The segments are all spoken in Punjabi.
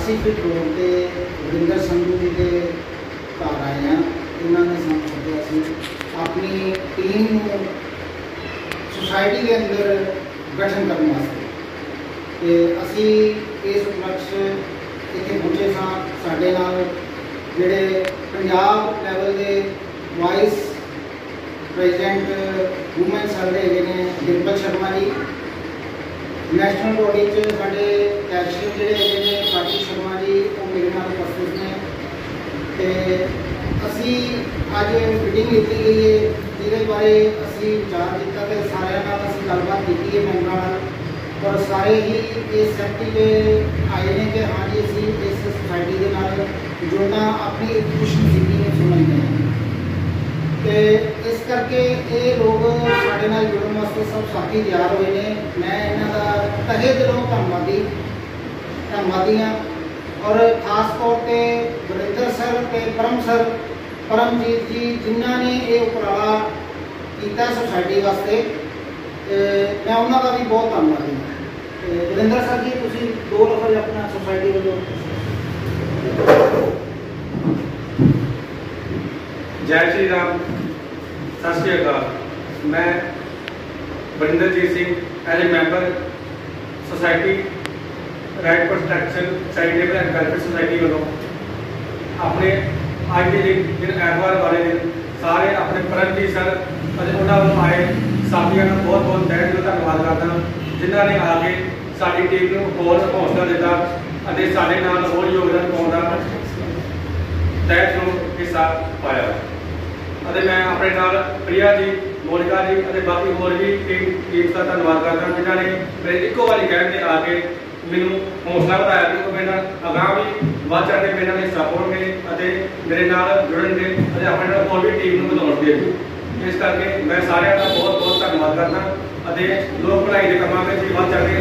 ਅਸੀਂ ਪੈਟਰੋਲ ਤੇ ਬਲਿੰਦਰ ਸੰਧੂ ਜੀ ਦੇ ਘਰ ਆਏ ਹਾਂ। ਇਹਨਾਂ ਨੇ ਸਾਨੂੰ ਸੱਦਿਆ ਸੀ ਆਪਣੀ ਟੀਮ ਨੂੰ ਸੁਸਾਇਟੀ ਦੇ ਅੰਦਰ ਗਠਨ ਕਰਨ ਵਾਸਤੇ। ਤੇ ਅਸੀਂ ਇਸ ਉਪਲਕਸ਼ ਇੱਥੇ ਪਹੁੰਚੇ ਸਾਂ। ਸਾਡੇ ਨਾਲ ਜਿਹੜੇ ਪੰਜਾਬ ਲੈਵਲ ਦੇ ਵਾਈਸ ਪ੍ਰੈਜ਼ੀਡੈਂਟ ਵੂਮਨ ਸੈਲ ਹੈਗੇ ਨੇ ਡਿੰਪਲ ਸ਼ਰਮਾ ਜੀ। ਨੈਸ਼ਨਲ ਬੋਡੀ ਚ ਸਾਡੇ ਕੈਲਸ਼ੀਅਮ ਜਿਹੜੇ ਹੈਗੇ ਨੇ, ਬਾਕੀ ਸ਼ਰਮਾ ਜੀ ਉਹ ਮੇਰੇ ਨਾਲ ਉਪਸਥਿਤ ਨੇ। ਤੇ ਅਸੀਂ ਅੱਜ ਮੀਟਿੰਗ ਕੀਤੀ ਗਈ ਹੈ ਜਿਹਦੇ ਬਾਰੇ ਅਸੀਂ ਵਿਚਾਰ ਕੀਤਾ ਤੇ ਸਾਰਿਆਂ ਨਾਲ ਅਸੀਂ ਗੱਲਬਾਤ ਕੀਤੀ ਹੈ ਮੈਂਬਰਾਂ ਨਾਲ। ਪਰ ਸਾਰੇ ਹੀ ਇਸ ਸੈਕਟਰੀ ਦੇ ਆਏ ਨੇ ਕਿ ਹਾਂ ਜੀ, ਅਸੀਂ ਇਸ ਸੋਸਾਇਟੀ ਦੇ ਨਾਲ ਜੁੜਨਾ, ਆਪਣੀ ਖੁਸ਼ੀ ਜ਼ਿੰਦਗੀ ਨੂੰ ਸਮਝਦੇ ਹਾਂ ਤੇ ਕਰਕੇ ਇਹ ਲੋਕ ਸਾਡੇ ਨਾਲ ਜੁੜਨ ਵਾਸਤੇ ਸਭ ਸਾਥੀ ਤਿਆਰ ਹੋਏ ਨੇ। ਮੈਂ ਇਹਨਾਂ ਦਾ ਤਹਿ ਦਿਲੋਂ ਧੰਨਵਾਦੀ ਧੰਨਵਾਦੀ ਹਾਂ। ਔਰ ਖਾਸ ਤੌਰ ਤੇ ਵਰਿੰਦਰ ਸਰ ਤੇ ਪਰਮ ਸਰ, ਪਰਮਜੀਤ ਜੀ, ਜਿਨ੍ਹਾਂ ਨੇ ਇਹ ਉਪਰਾਲਾ ਕੀਤਾ ਸੁਸਾਇਟੀ ਵਾਸਤੇ ਮੈਂ ਉਹਨਾਂ ਦਾ ਵੀ ਬਹੁਤ ਧੰਨਵਾਦੀ ਹਾਂ। ਤੇ ਵਰਿੰਦਰ ਸਰ ਜੀ, ਤੁਸੀਂ ਦੋ ਲਫ਼ਜ਼ ਆਪਣਾ ਸੁਸਾਇਟੀ ਵੱਲੋਂ ਜੈ ਸ਼੍ਰੀ ਰਾਮ। ਸਤਿ ਸ਼੍ਰੀ ਅਕਾਲ। ਮੈਂ Barinderjit Singh as a member Society Right Protection Charitable and Welfare Society ਵੱਲੋਂ ਆਪਣੇ ਅੱਜ ਦੇ ਦਿਨ ਐਤਵਾਰ ਵਾਲੇ ਦਿਨ ਸਾਰੇ ਆਪਣੇ ਪਰਮਜੀਤ ਸਰ ਅਤੇ ਉਹਨਾਂ ਨੂੰ ਆਏ ਸਾਥੀਆਂ ਦਾ ਬਹੁਤ ਬਹੁਤ ਤਹਿ ਦਿਲੋਂ ਧੰਨਵਾਦ ਕਰਦਾ ਜਿਨ੍ਹਾਂ ਨੇ ਆ ਕੇ ਸਾਡੀ ਟੀਮ ਨੂੰ ਹੋਰ ਹੌਸਲਾ ਦਿੱਤਾ ਅਤੇ ਸਾਡੇ ਨਾਲ ਹੋਰ ਯੋਗਦਾਨ ਪਾਉਣ ਦਾ ਤਹਿ ਦਿਲੋਂ ਹਿੱਸਾ ਪਾਇਆ। ਅਤੇ ਮੈਂ ਆਪਣੇ ਨਾਲ ਪ੍ਰਿਆ ਜੀ, ਮੋਨਿਕਾ ਜੀ ਅਤੇ ਬਾਕੀ ਹੋਰ ਵੀ ਟੀਮ ਟੀਮ ਦਾ ਧੰਨਵਾਦ ਕਰਦਾ ਜਿਨ੍ਹਾਂ ਨੇ ਮੇਰੇ ਇੱਕੋ ਵਾਰੀ ਕਹਿਣ ਤੇ ਆ ਕੇ ਮੈਨੂੰ ਹੌਸਲਾ ਵਧਾਇਆ ਕਿ ਉਹ ਮੇਰੇ ਨਾਲ ਅਗਾਂਹ ਵੀ ਵੱਧ ਚੜ੍ਹ ਕੇ ਮੇਰੇ ਨਾਲ ਹਿੱਸਾ ਪਾਉਣਗੇ ਅਤੇ ਮੇਰੇ ਨਾਲ ਜੁੜਨਗੇ ਅਤੇ ਆਪਣੇ ਨਾਲ ਹੋਰ ਵੀ ਟੀਮ ਨੂੰ ਵਧਾਉਣਗੇ। ਇਸ ਕਰਕੇ ਮੈਂ ਸਾਰਿਆਂ ਦਾ ਬਹੁਤ ਬਹੁਤ ਧੰਨਵਾਦ ਕਰਦਾ ਅਤੇ ਲੋਕ ਭਲਾਈ ਦੇ ਕੰਮਾਂ ਵਿੱਚ ਵੀ ਵੱਧ ਚੜ੍ਹ ਕੇ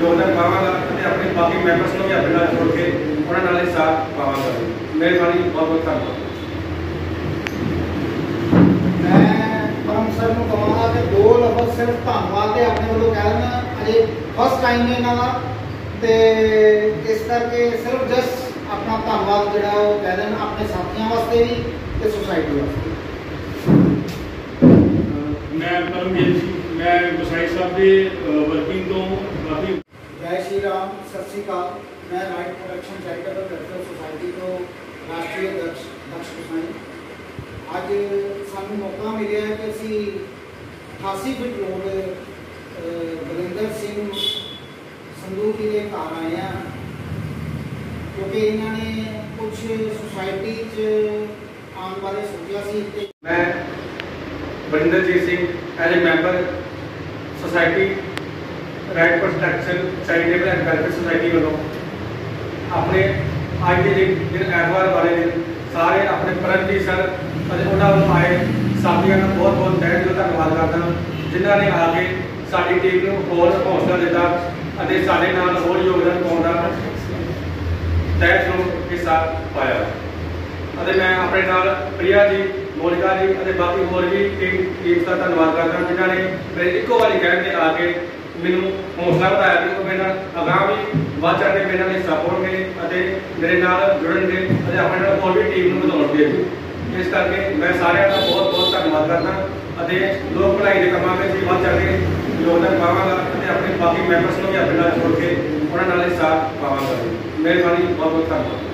ਯੋਗਦਾਨ ਪਾਵਾਂਗਾ ਅਤੇ ਆਪਣੇ ਬਾਕੀ ਮੈਂਬਰਸ ਨੂੰ ਵੀ ਆਪਣੇ ਨਾਲ ਜੋੜ ਕੇ ਉਹਨਾਂ ਨਾਲ ਹਿੱਸਾ ਪਾਵਾਂਗਾ। ਮਿਹਰਬਾਨੀ, ਬਹੁਤ ਬਹੁਤ ਧੰਨਵਾਦ ਮੈਂ ਪਰਮ ਸਰ ਨੂੰ ਕਹਾਂਗਾ ਕਿ ਦੋ ਲਫ਼ਜ਼ ਸਿਰਫ ਧੰਨਵਾਦ ਦੇ ਆਪਣੇ ਵੱਲੋਂ ਕਹਿ ਦੇਣਾ ਅਜੇ ਫਸਟ ਟਾਈਮ ਨੇ ਇਹਨਾਂ ਦਾ। ਤੇ ਇਸ ਕਰਕੇ ਸਿਰਫ ਜਸਟ ਆਪਣਾ ਧੰਨਵਾਦ ਜਿਹੜਾ ਉਹ ਕਹਿ ਦੇਣ ਆਪਣੇ ਸਾਥੀਆਂ ਵਾਸਤੇ ਵੀ ਤੇ ਸੁਸਾਇਟੀ ਵਾਸਤੇ ਮੈਂ ਪਰਮਜੀਤ ਮੈਂ ਗੁਸਾਈ ਸਾਹਿਬ ਦੇ ਵਰਕਿੰਗ ਤੋਂ ਕਾਫੀ ਜੈ ਸ਼੍ਰੀ ਰਾਮ ਸਤਿ ਸ਼੍ਰੀ ਅਕਾਲ। ਮੈਂ Right Production Charitable Welfare Society ਤੋਂ ਰਾਸ਼ਟਰੀ ਅਧਿਕਸ਼ ਦਕਸ਼ ਅੱਜ ਸਾਨੂੰ ਮੌਕਾ ਮਿਲਿਆ ਹੈ ਕਿ ਅਸੀਂ 88 ਫਿਟ ਰੋਡ ਅਹ, ਸਿੰਘ ਸੰਧੂ ਜੀ ਦੇ ਘਰ ਆਏ ਹਾਂ ਕਿਉਂਕਿ ਇਹਨਾਂ ਨੇ ਕੁਝ ਸੁਸਾਇਟੀ 'ਚ ਆਉਣ ਬਾਰੇ ਸੋਚਿਆ ਸੀ ਤੇ ਮੈਂ Barinderjit Singh as a member Society Right Protection Charitable and Welfare Society ਵੱਲੋਂ ਆਪਣੇ ਅੱਜ ਦੇ ਦਿਨ ਐਤਵਾਰ ਵਾਲੇ ਦਿਨ ਸਾਰੇ ਆਪਣੇ ਪਰਮਜੀਤ ਸਰ ਅਤੇ ਉਹਨਾਂ ਨੂੰ ਆਏ ਸਾਥੀਆਂ ਦਾ ਬਹੁਤ ਬਹੁਤ ਤਹਿ ਦਿਲੋਂ ਧੰਨਵਾਦ ਕਰਦਾ ਜਿਨ੍ਹਾਂ ਨੇ ਆ ਕੇ ਸਾਡੀ ਟੀਮ ਨੂੰ ਹੋਰ ਹੌਸਲਾ ਦਿੱਤਾ ਅਤੇ ਸਾਡੇ ਨਾਲ ਹੋਰ ਯੋਗਦਾਨ ਪਾਉਣ ਦਾ ਤਹਿ ਦਿਲੋਂ ਹਿੱਸਾ ਪਾਇਆ। ਅਤੇ ਮੈਂ ਆਪਣੇ ਨਾਲ ਪ੍ਰਿਆ ਜੀ, ਮੋਨਿਕਾ ਜੀ ਅਤੇ ਬਾਕੀ ਹੋਰ ਵੀ ਟੀਮ ਟੀਮ ਦਾ ਧੰਨਵਾਦ ਕਰਦਾ ਜਿਨ੍ਹਾਂ ਨੇ ਮੇਰੇ ਇੱਕੋ ਵਾਰੀ ਕਹਿਣ ਤੇ ਆ ਕੇ ਮੈਨੂੰ ਹੌਸਲਾ ਵਧਾਇਆ ਕਿ ਉਹ ਮੇਰੇ ਨਾਲ ਅਗਾਂਹ ਵੀ ਵੱਧ ਚੜ੍ਹ ਕੇ ਮੇਰੇ ਨਾਲ ਹਿੱਸਾ ਪਾਉਣਗੇ ਅਤੇ ਮੇਰੇ ਨਾਲ ਜੁੜਨਗੇ ਅਤੇ ਆਪਣੇ ਨਾਲ ਹੋਰ ਵੀ ਟੀਮ ਨੂੰ ਵਧਾਉਣਗੇ। ਇਸ ਕਰਕੇ ਮੈਂ ਸਾਰਿਆਂ ਦਾ ਬਹੁਤ ਬਹੁਤ ਧੰਨਵਾਦ ਕਰਦਾ ਅਤੇ ਲੋਕ ਭਲਾਈ ਦੇ ਕੰਮਾਂ ਵਿੱਚ ਵੀ ਵੱਧ ਚੜ੍ਹ ਕੇ ਯੋਗਦਾਨ ਪਾਵਾਂਗਾ ਅਤੇ ਆਪਣੇ ਬਾਕੀ ਮੈਂਬਰਸ ਨੂੰ ਵੀ ਆਪਣੇ ਨਾਲ ਜੋੜ ਕੇ ਉਹਨਾਂ ਨਾਲ ਹਿੱਸਾ ਪਾਵਾਂਗਾ। ਮਿਹਰਬਾਨੀ, ਬਹੁਤ ਬਹੁਤ ਧੰਨਵਾਦ।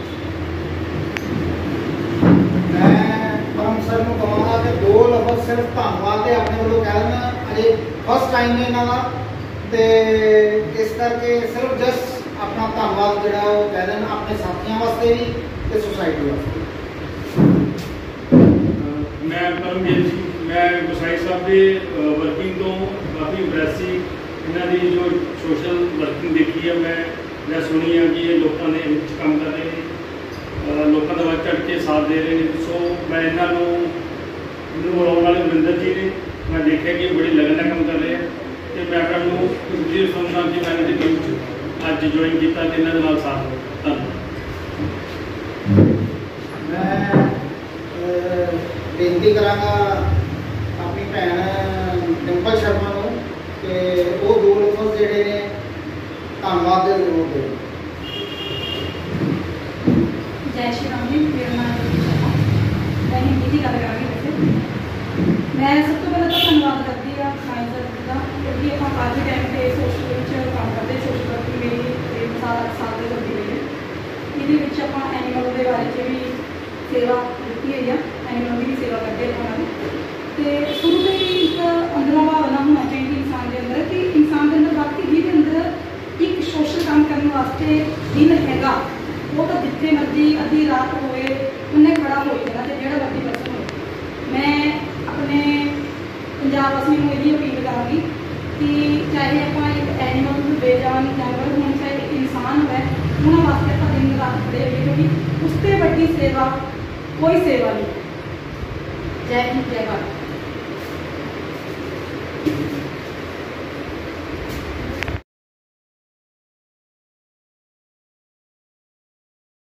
ਮੈਂ ਸਰ ਨੂੰ ਕਹਾਂਗਾ ਕਿ ਦੋ ਲਫ਼ਜ਼ ਸਿਰਫ ਧੰਨਵਾਦ ਦੇ ਆਪਣੇ ਵੱਲੋਂ ਕਹਿ ਦੇਣਾ ਅਜੇ ਫਸਟ ਟਾਈਮ ਨੇ ਇਹਨਾਂ ਦਾ। ਤੇ ਇਸ ਕਰਕੇ ਸਿਰਫ ਜਸਟ ਆਪਣਾ ਧੰਨਵਾਦ ਜਿਹੜਾ ਉਹ ਕਹਿ ਦੇਣ ਆਪਣੇ ਸਾਥੀਆਂ ਵਾਸਤੇ ਵੀ ਤੇ ਸੁਸਾਇਟੀ ਵਾਸਤੇ। ਮੈਂ ਪਰਮਜੀਤ ਸਿੰਘ, ਮੈਂ ਗੁਸਾਈ ਸਾਹਿਬ ਦੇ ਵਰਕਿੰਗ ਤੋਂ ਕਾਫੀ ਇੰਪ੍ਰੈਸ ਸੀ। ਇਹਨਾਂ ਦੀ ਜੋ ਸੋਸ਼ਲ ਵਰਕਿੰਗ ਦੇਖੀ ਹੈ ਮੈਂ ਮੈਂ ਸੁਣੀ ਆ ਕਿ ਇਹ ਲੋਕਾਂ ਦੇ ਵਿੱਚ ਕੰਮ ਕਰ ਰਹੇ ਨੇ। ਲੋਕਾਂ ਦਾ ਵੱਧ ਚੜ ਕੇ ਸਾਥ ਦੇ ਰਹੇ ਨੇ। ਸੋ ਮੈਂ ਇਹਨਾਂ ਨੂੰ, ਮੈਨੂੰ ਬੁਲਾਉਣ ਵਾਲੇ ਵਰਿੰਦਰ ਜੀ ਨੇ, ਮੈਂ ਦੇਖਿਆ ਕਿ ਬੜੀ ਲਗਨ ਨਾਲ ਕੰਮ ਕਰ ਰਹੇ ਆ। ਤੇ ਮੈਂ ਉਹਨਾਂ ਨੂੰ ਜੀ ਸਮਝਾਂ ਕਿ ਮੈਂ ਇਹਨਾਂ ਦੀ ਟੀਮ 'ਚ ਅੱਜ ਜੁਆਇਨ ਕੀਤਾ ਤੇ ਇਹਨਾਂ ਦੇ ਨਾਲ ਸਾਥ ਧੰਨਵਾਦ ਕਰਾਂਗਾ ਆਪਣੀ ਭੈਣ ਡਿੰਪਲ ਸ਼ਰਮਾ ਨੂੰ ਕਿ ਉਹ ਦੋ ਲਫ਼ਜ਼ ਜਿਹੜੇ ਨੇ ਧੰਨਵਾਦ ਦੇ ਜ਼ਰੂਰ ਦੇ ਜੈ ਸ਼੍ਰੀ ਰਾਮ ਜੀ, ਮੇਰਾ ਨਾਮ ਹੈ ਸ਼ਰਮਾ। ਮੈਂ ਹਿੰਦੀ ਦੀ ਗੱਲ ਕਰਾਂਗੀ ਵੈਸੇ। ਮੈਂ ਸਭ ਤੋਂ ਪਹਿਲਾਂ ਤਾਂ ਧੰਨਵਾਦ ਕਰਦੀ ਆ ਸਾਇੰਸ ਸਰ ਦਾ, ਕਿਉਂਕਿ ਆਪਾਂ ਅੱਜ ਦੇ ਟਾਈਮ ਤੇ ਸੋਸ਼ਲ ਵਿੱਚ ਕੰਮ ਕਰਦੇ ਸੋਸ਼ਲ ਵਰਕ ਮੇਰੀ ਇਹ ਸਾਲ ਸਾਲ ਦੇ ਹੁੰਦੀ ਹੈ। ਇਹਦੇ ਵਿੱਚ ਆਪਾਂ ਐਨੀਮਲ ਦੇ ਬਾਰੇ 'ਚ ਵੀ ਸੇਵਾ ਦਿੱਤੀ ਹੋਈ ਆ। ਐਨੀਮਲ ਦੀ ਸੇਵਾ ਕਰਦੇ ਆਪਾਂ ਨਾਲ। ਤੇ ਸ਼ੁਰੂ ਤੋਂ ਹੀ ਇੱਕ ਅੰਦਰੋਂ ਭਾਵਨਾ ਹੋਣਾ ਚਾਹੀਦੀ ਇਨਸਾਨ ਦੇ ਅੰਦਰ ਕਿ ਇਨਸਾਨ ਦੇ ਅੰਦਰ ਬਾਕੀ ਜਿਹਦੇ ਅੰਦਰ ਇੱਕ ਸੋਸ਼ਲ ਕੰਮ ਕਰਨ ਵਾਸਤੇ ਦਿਲ ਹੈਗਾ, ਉਹ ਤਾਂ ਜਿੱਥੇ ਮਰਜ਼ੀ ਅੱਧੀ ਰਾਤ ਹੋਵੇ, ਉਹਨੇ ਖੜਾ ਹੋ ਜਾਣਾ ਤੇ ਜਿਹੜਾ ਮਰਜ਼ੀ ਪਰਸਨ ਹੋਵੇ। ਮੈਂ ਆਪਣੇ ਪੰਜਾਬ ਵਾਸੀਆਂ ਨੂੰ ਇਹਦੀ ਅਪੀਲ ਕਰਾਂਗੀ ਕਿ ਚਾਹੇ ਆਪਾਂ ਇੱਕ ਐਨੀਮਲ ਨੂੰ ਬੇਜਾਨ ਜਾਨਵਰ ਹੋਣ, ਚਾਹੇ ਇੱਕ ਇਨਸਾਨ ਹੋਵੇ, ਉਹਨਾਂ ਵਾਸਤੇ ਆਪਾਂ ਦਿਨ ਰਾਤ ਖੜੇ ਹੋਈਏ ਕਿਉਂਕਿ ਉਸ ਤੇ ਵੱਡੀ ਸੇਵਾ, ਕੋਈ ਸੇਵਾ ਨਹੀਂ। ਜੈ ਹਿੰਦ ਜੈ ਭਾਰਤ।